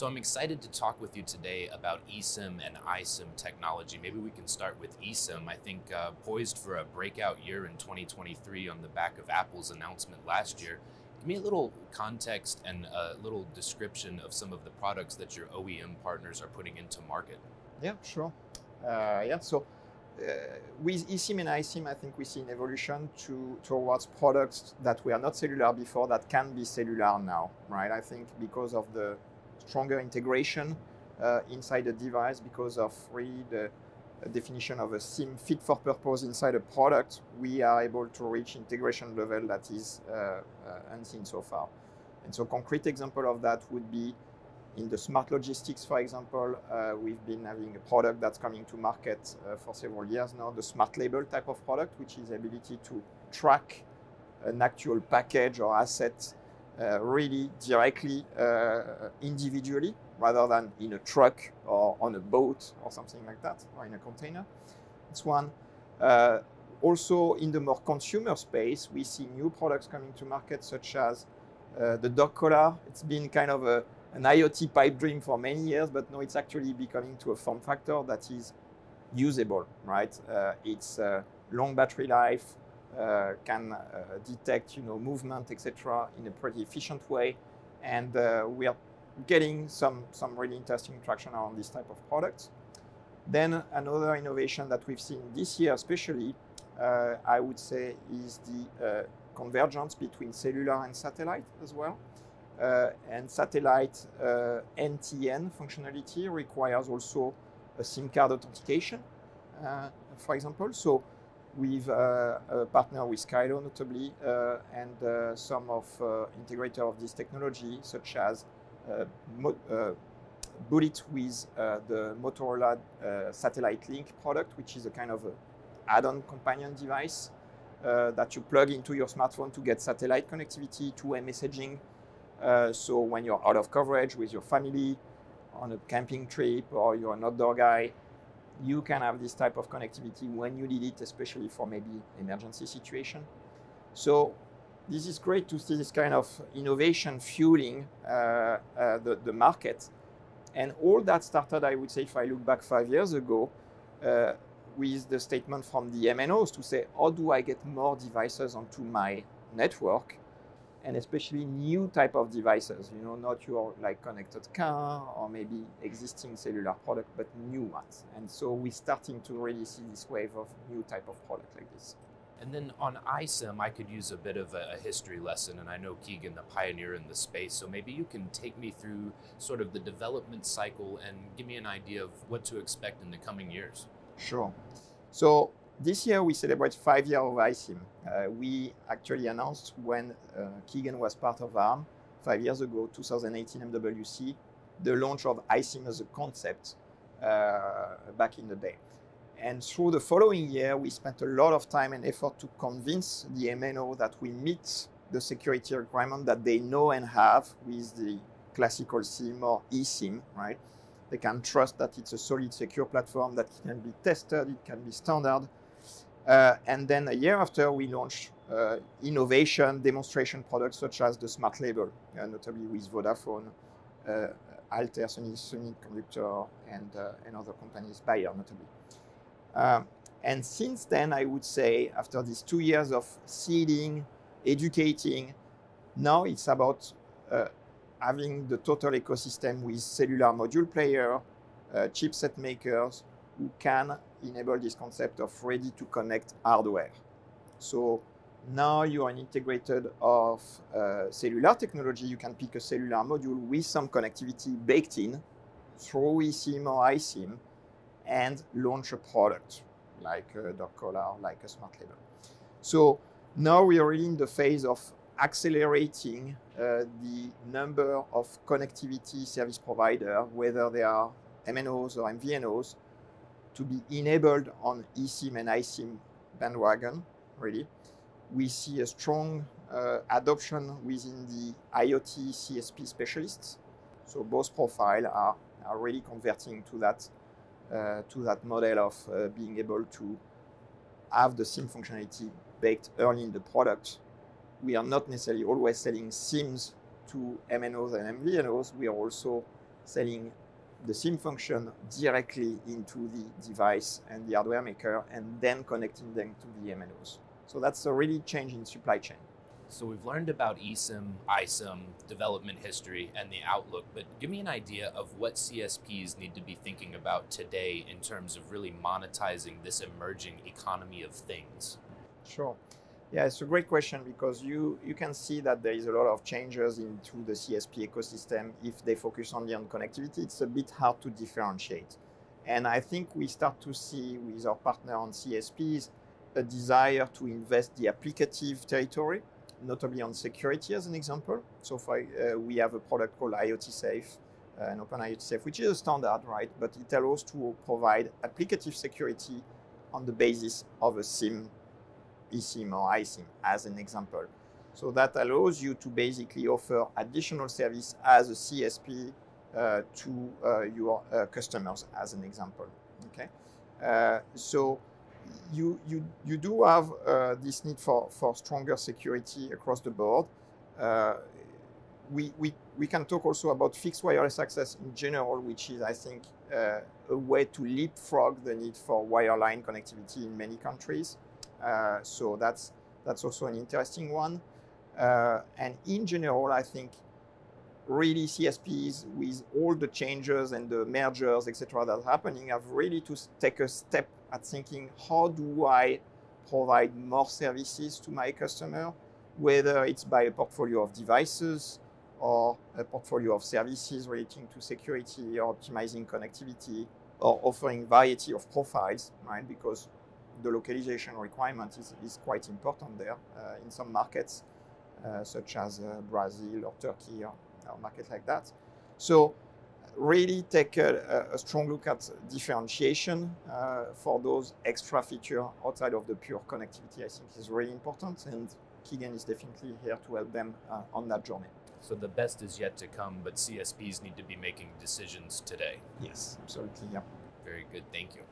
So I'm excited to talk with you today about eSIM and iSIM technology. Maybe we can start with eSIM. I think uh, poised for a breakout year in 2023 on the back of Apple's announcement last year. Give me a little context and a little description of some of the products that your OEM partners are putting into market. Yeah, sure. Uh, yeah, so uh, with eSIM and iSIM, I think we see an evolution to towards products that were not cellular before that can be cellular now, right? I think because of the stronger integration uh, inside the device because of really the definition of a SIM fit for purpose inside a product, we are able to reach integration level that is uh, uh, unseen so far. And so concrete example of that would be in the smart logistics, for example, uh, we've been having a product that's coming to market uh, for several years now, the smart label type of product, which is the ability to track an actual package or asset uh, really directly uh, individually rather than in a truck or on a boat or something like that or in a container. It's one. Uh, also, in the more consumer space, we see new products coming to market, such as uh, the dog collar. It's been kind of a, an IoT pipe dream for many years, but now it's actually becoming to a form factor that is usable, right? Uh, it's uh, long battery life, uh, can uh, detect you know movement etc in a pretty efficient way. And uh, we are getting some some really interesting traction around this type of products then another innovation that we've seen this year especially uh, i would say is the uh, convergence between cellular and satellite as well. Uh, and satellite ntn functionality requires also a sim card authentication for example. So We've uh, partnered with Skylo notably uh, and uh, some of uh, integrator of this technology such as Bullitt with the Motorola Satellite Link product, which is a kind of add-on companion device uh, that you plug into your smartphone to get satellite connectivity, two-way messaging. Uh, so when you're out of coverage with your family on a camping trip or you're an outdoor guy, you can have this type of connectivity when you need it, especially for maybe emergency situation. So this is great to see this kind of innovation fueling uh, uh, the, the market. And all that started, I would say, if I look back five years ago, uh, with the statement from the MNOs to say, how do I get more devices onto my network? And especially new type of devices, you know, not your like connected car or maybe existing cellular product, but new ones. And so we're starting to really see this wave of new type of product like this. And then on iSIM, I could use a bit of a, history lesson, and I know Kigen, the pioneer in the space, so maybe you can take me through sort of the development cycle and give me an idea of what to expect in the coming years. Sure. So this year we celebrate five years of iSIM. Uh, we actually announced when uh, Kigen was part of ARM five years ago, 2018 MWC, the launch of iSIM as a concept uh, back in the day. And through the following year, we spent a lot of time and effort to convince the MNO that we meet the security requirement that they know and have with the classical SIM or eSIM, right? They can trust that it's a solid, secure platform that can be tested, it can be standard, and then a year after, we launched uh, innovation demonstration products such as the Smart Label, uh, notably with Vodafone, uh, Altair, Sony, Sony Conductor, and, uh, and other companies, Bayer notably. Um, and since then, I would say, after these two years of seeding, educating, now it's about uh, having the total ecosystem with cellular module player, chipset makers, who can enable this concept of ready to connect hardware. So now you are integrated of uh, cellular technology. You can pick a cellular module with some connectivity baked in through eSIM or iSIM and launch a product like a dog collar, like a smart label. So now we are in the phase of accelerating uh, the number of connectivity service provider, whether they are MNOs or MVNOs, to be enabled on eSIM and iSIM bandwagon, really. We see a strong uh, adoption within the IoT CSP specialists. So both profiles are, are really converting to that, uh, to that model of uh, being able to have the SIM functionality baked early in the product. We are not necessarily always selling SIMs to MNOs and MVNOs. We are also selling the SIM function directly into the device and the hardware maker and then connecting them to the MNOs. So that's a really change in supply chain. So we've learned about eSIM, iSIM, development history, and the outlook, but give me an idea of what CSPs need to be thinking about today in terms of really monetizing this emerging economy of things. Sure. Yeah, it's a great question because you, you can see that there is a lot of changes into the CSP ecosystem. If they focus only on connectivity, it's a bit hard to differentiate. And I think we start to see with our partner on CSPs a desire to invest the applicative territory notably on security as an example. So for, uh, we have a product called IoT Safe, uh, an Open IoT Safe, which is a standard, right? But it allows to provide applicative security on the basis of a SIM, eSIM or iSIM as an example. So that allows you to basically offer additional service as a CSP uh, to uh, your uh, customers as an example. Okay, uh, so you, you, you do have uh, this need for, for stronger security across the board. Uh, we, we, we can talk also about fixed wireless access in general, which is, I think, a way to leapfrog the need for wireline connectivity in many countries. Uh, so that's, that's also an interesting one. Uh, and in general, I think really CSPs with all the changes and the mergers, etc., that are happening, have really to take a step at thinking how do I provide more services to my customer, whether it's by a portfolio of devices or a portfolio of services relating to security or optimizing connectivity or offering variety of profiles, right? Because the localization requirement is, is quite important there uh, in some markets, uh, such as uh, Brazil or Turkey or, or markets like that. So really take a, a, strong look at differentiation uh, for those extra features outside of the pure connectivity, I think is really important. And Kigen is definitely here to help them uh, on that journey. So the best is yet to come, but CSPs need to be making decisions today. Yes, absolutely. Yeah. Very good. Thank you.